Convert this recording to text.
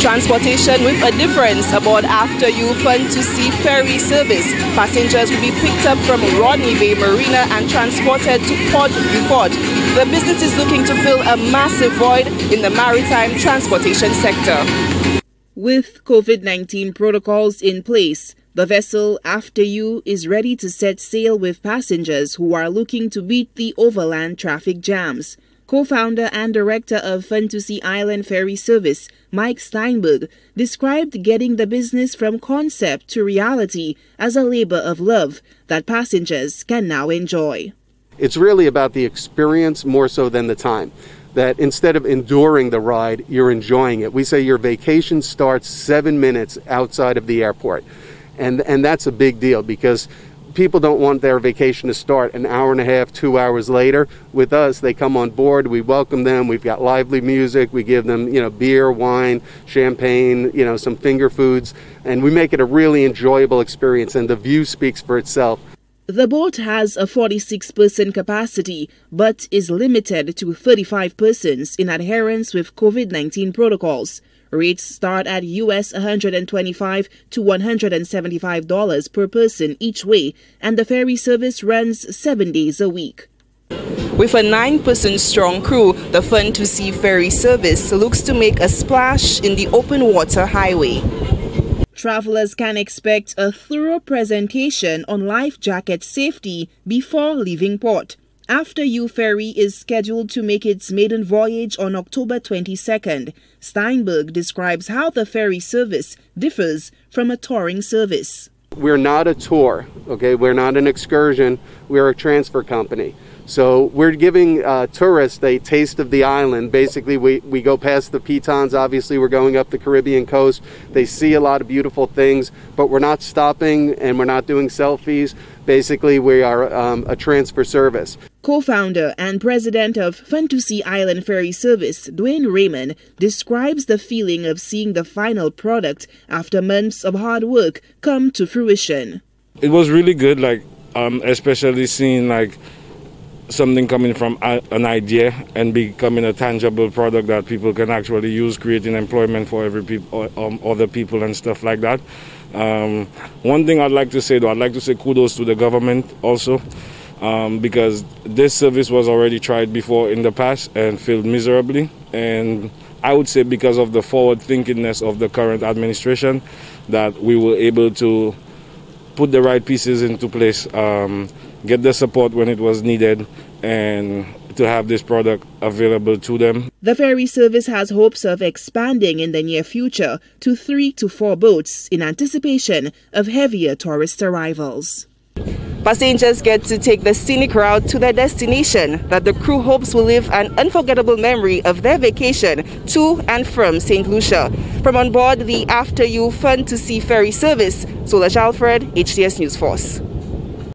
Transportation with a difference aboard After You Fun to Sea ferry service. Passengers will be picked up from Rodney Bay Marina and transported to Port Beaufort. The business is looking to fill a massive void in the maritime transportation sector. With COVID 19 protocols in place, the vessel After You is ready to set sail with passengers who are looking to beat the overland traffic jams. Co-founder and director of Fun2Sea Island Ferry Service, Mike Steinberg, described getting the business from concept to reality as a labor of love that passengers can now enjoy. It's really about the experience more so than the time. That instead of enduring the ride, you're enjoying it. We say your vacation starts seven minutes outside of the airport. And, and that's a big deal because people don't want their vacation to start an hour and a half, two hours later. With us, they come on board, we welcome them, we've got lively music, we give them, you know, beer, wine, champagne, you know, some finger foods, and we make it a really enjoyable experience, and the view speaks for itself. The boat has a 46 person capacity, but is limited to 35 persons in adherence with COVID 19 protocols. Rates start at US 125 to $175 per person each way, and the ferry service runs seven days a week. With a nine person strong crew, the Fun2Sea ferry service looks to make a splash in the open water highway. Travelers can expect a thorough presentation on life jacket safety before leaving port. After You Ferry is scheduled to make its maiden voyage on October 22nd, Steinberg describes how the ferry service differs from a touring service. We're not a tour, okay? We're not an excursion. We're a transfer company. So we're giving uh, tourists a taste of the island. Basically, we, we go past the pitons. Obviously, we're going up the Caribbean coast. They see a lot of beautiful things, but we're not stopping and we're not doing selfies. Basically, we are um, a transfer service. Co founder and president of Fun2Sea Island Ferry Service, Dwayne Raymond, describes the feeling of seeing the final product after months of hard work come to fruition. It was really good, like, um, especially seeing, like, something coming from an idea and becoming a tangible product that people can actually use, creating employment for every people, um, other people and stuff like that. Um, one thing I'd like to say though, I'd like to say kudos to the government also. Um, because this service was already tried before in the past and failed miserably. And I would say because of the forward thinkingness of the current administration, that we were able to put the right pieces into place. Um, get the support when it was needed, and to have this product available to them. The ferry service has hopes of expanding in the near future to three to four boats in anticipation of heavier tourist arrivals. Passengers get to take the scenic route to their destination that the crew hopes will leave an unforgettable memory of their vacation to and from St. Lucia. From on board the After You Fun2Sea ferry service, Solange Alfred, HTS News Force.